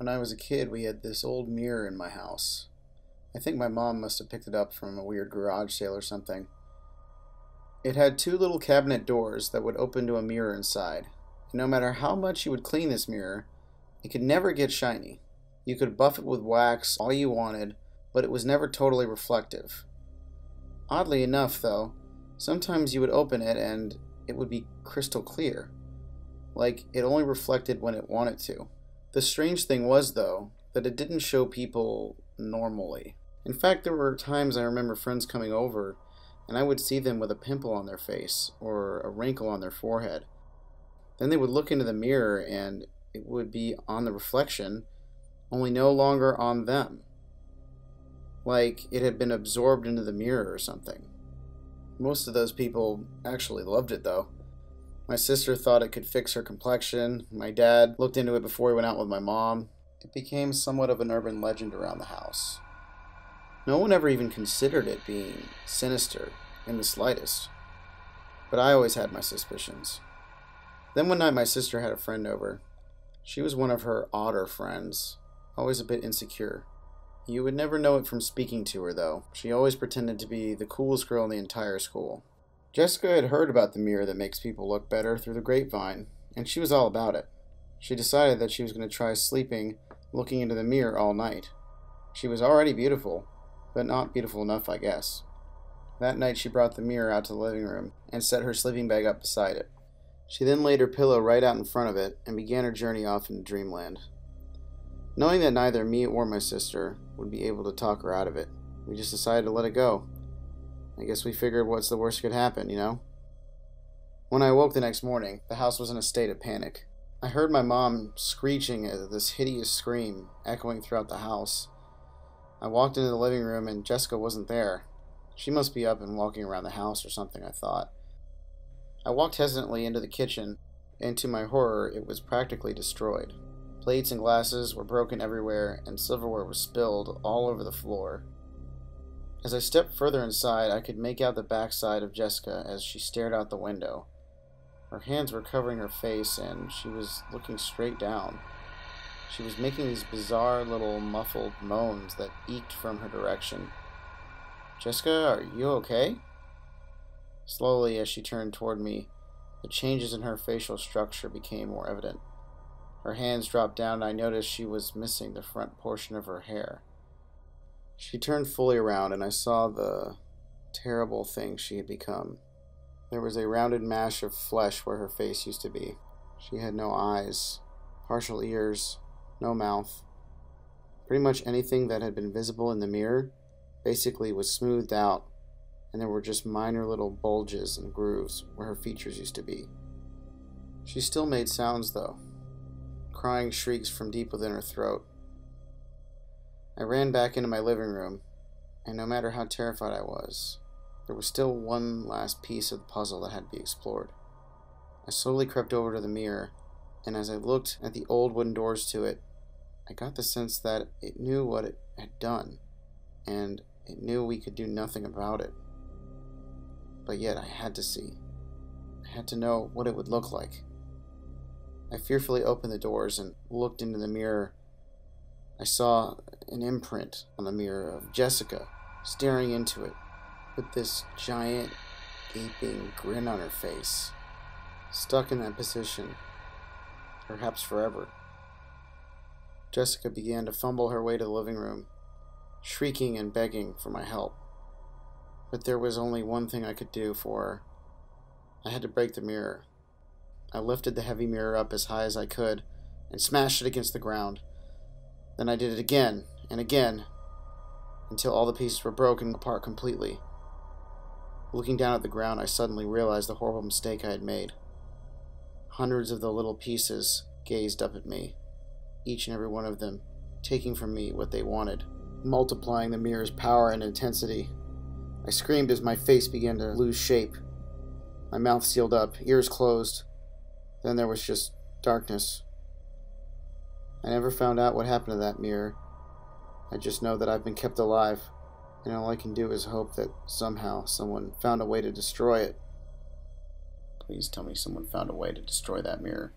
When I was a kid, we had this old mirror in my house. I think my mom must have picked it up from a weird garage sale or something. It had two little cabinet doors that would open to a mirror inside. No matter how much you would clean this mirror, it could never get shiny. You could buff it with wax all you wanted, but it was never totally reflective. Oddly enough, though, sometimes you would open it and it would be crystal clear, like it only reflected when it wanted to. The strange thing was, though, that it didn't show people normally. In fact, there were times I remember friends coming over and I would see them with a pimple on their face or a wrinkle on their forehead. Then they would look into the mirror and it would be on the reflection, only no longer on them. Like it had been absorbed into the mirror or something. Most of those people actually loved it though. My sister thought it could fix her complexion. My dad looked into it before he went out with my mom. It became somewhat of an urban legend around the house. No one ever even considered it being sinister in the slightest. But I always had my suspicions. Then one night my sister had a friend over. She was one of her odder friends, always a bit insecure. You would never know it from speaking to her, though. She always pretended to be the coolest girl in the entire school. Jessica had heard about the mirror that makes people look better through the grapevine, and she was all about it. She decided that she was going to try sleeping looking into the mirror all night. She was already beautiful, but not beautiful enough, I guess. That night she brought the mirror out to the living room and set her sleeping bag up beside it. She then laid her pillow right out in front of it and began her journey off into dreamland. Knowing that neither me or my sister would be able to talk her out of it, we just decided to let it go I guess we figured what's the worst could happen, you know? When I awoke the next morning, the house was in a state of panic. I heard my mom screeching this hideous scream echoing throughout the house. I walked into the living room and Jessica wasn't there. She must be up and walking around the house or something, I thought. I walked hesitantly into the kitchen, and to my horror, it was practically destroyed. Plates and glasses were broken everywhere, and silverware was spilled all over the floor. As I stepped further inside, I could make out the backside of Jessica as she stared out the window. Her hands were covering her face, and she was looking straight down. She was making these bizarre little muffled moans that eked from her direction. Jessica, are you okay? Slowly, as she turned toward me, the changes in her facial structure became more evident. Her hands dropped down, and I noticed she was missing the front portion of her hair. She turned fully around, and I saw the terrible thing she had become. There was a rounded mash of flesh where her face used to be. She had no eyes, partial ears, no mouth. Pretty much anything that had been visible in the mirror basically was smoothed out, and there were just minor little bulges and grooves where her features used to be. She still made sounds, though, crying shrieks from deep within her throat. I ran back into my living room, and no matter how terrified I was, there was still one last piece of the puzzle that had to be explored. I slowly crept over to the mirror, and as I looked at the old wooden doors to it, I got the sense that it knew what it had done, and it knew we could do nothing about it. But yet I had to see. I had to know what it would look like. I fearfully opened the doors and looked into the mirror I saw an imprint on the mirror of Jessica staring into it with this giant, gaping grin on her face, stuck in that position, perhaps forever. Jessica began to fumble her way to the living room, shrieking and begging for my help. But there was only one thing I could do for her. I had to break the mirror. I lifted the heavy mirror up as high as I could and smashed it against the ground. Then I did it again and again until all the pieces were broken apart completely. Looking down at the ground, I suddenly realized the horrible mistake I had made. Hundreds of the little pieces gazed up at me, each and every one of them taking from me what they wanted, multiplying the mirror's power and intensity. I screamed as my face began to lose shape. My mouth sealed up, ears closed. Then there was just darkness. I never found out what happened to that mirror. I just know that I've been kept alive, and all I can do is hope that somehow someone found a way to destroy it. Please tell me someone found a way to destroy that mirror.